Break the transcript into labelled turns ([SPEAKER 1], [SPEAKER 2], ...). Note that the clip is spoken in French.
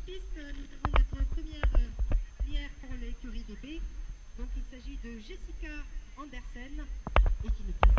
[SPEAKER 1] piste, nous avons notre première euh, lière pour l'écurie DB. Donc il s'agit de Jessica Andersen et qui nous.